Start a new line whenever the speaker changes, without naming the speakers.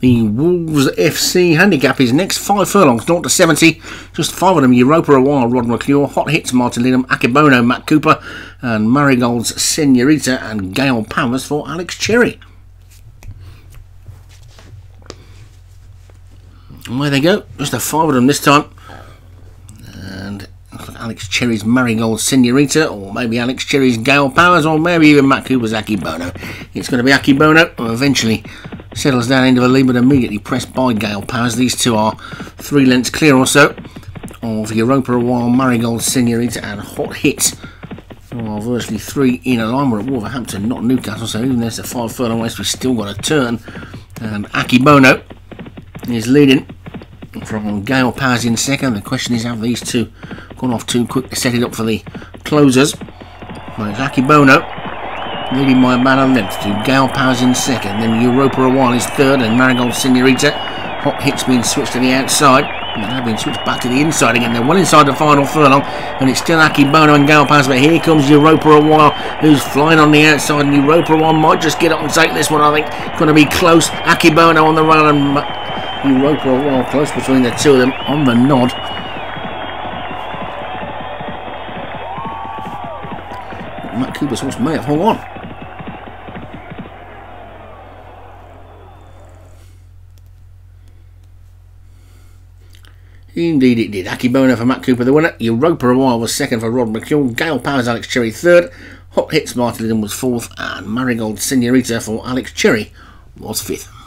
The Wolves FC handicap is next five furlongs, 0 to 70. Just five of them Europa a while, Rod McClure, Hot Hits, Martin Lidham, Akebono, Matt Cooper, and Marigold's Senorita and Gail Powers for Alex Cherry. And there they go, just a five of them this time. And Alex Cherry's Marigold Senorita, or maybe Alex Cherry's Gail Powers, or maybe even Matt Cooper's Akebono. It's going to be Akebono, eventually settles down into the lead but immediately pressed by Gail Powers. These two are three lengths clear or so of Europa a while, Marigold Senorita and Hot Hit. Well, virtually three in a line. We're at Wolverhampton, not Newcastle, so even there's a five furlong west, we've still got a turn. And Akebono is leading from Gail Powers in second. The question is, have these two gone off too quick to set it up for the closers? Well, it's Akebono leading by about a length to Gail Powers in second. Then Europa a while is third, and Marigold Senorita. Hot hits being switched to the outside. And they've been switched back to the inside again. They're well inside the final furlong, and it's still Akebono and Gail Powers. But here comes Europa a while, who's flying on the outside. And Europa a while might just get up and take this one. I think going to be close. Akebono on the run, and Europa a while close between the two of them on the nod. Matt Cooper's horse may have hung on. Indeed it did. Akebono for Matt Cooper the winner. Europa while was second for Rod McCune. Gail Powers, Alex Cherry third. Hot Hits Martin was fourth. And Marigold Senorita for Alex Cherry was fifth.